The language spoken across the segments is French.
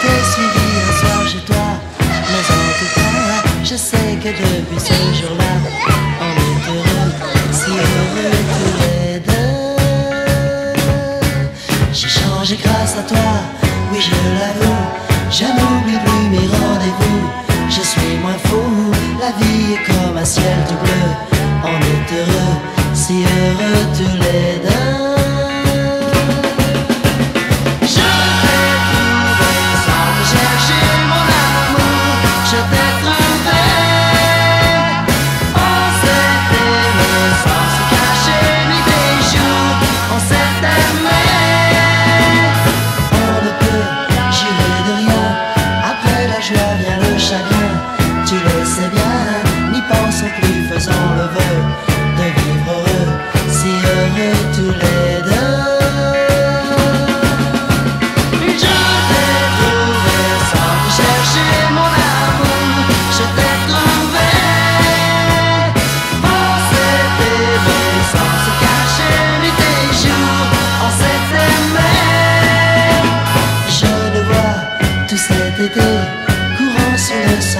t'ai suivi un soir chez toi. Mais en tout cas, je sais que depuis ce jour-là, on est heureux, si heureux tous les deux. J'ai changé grâce à toi, oui je l'avoue. Je n'oublie plus mes rendez-vous. Je suis moins fou, la vie est comme un ciel tout bleu. On est heureux, si heureux tous les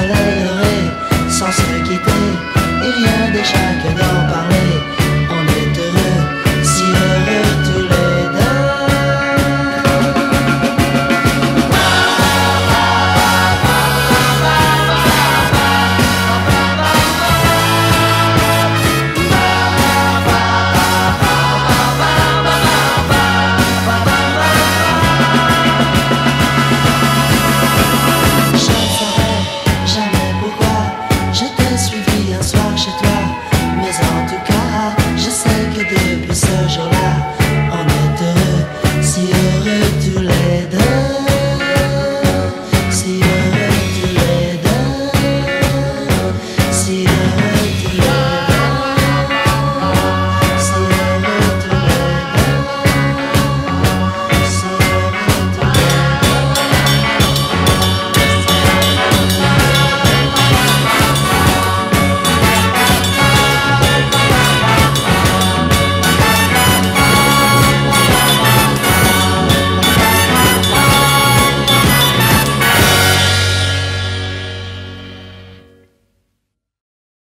LA.